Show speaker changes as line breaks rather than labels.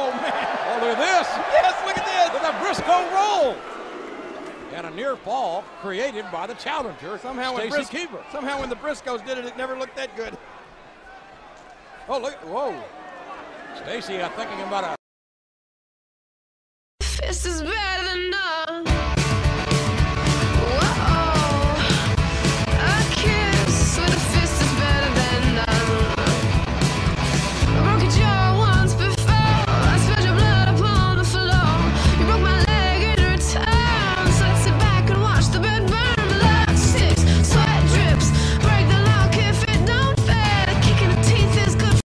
Oh, man.
Oh, look at this.
Yes, look at this.
With a Briscoe roll. And a near fall created by the challenger,
Somehow when,
Keibler.
somehow when the Briscoes did it, it never looked that good. Oh, look. Whoa.
Stacy, I'm thinking about a
This is bad.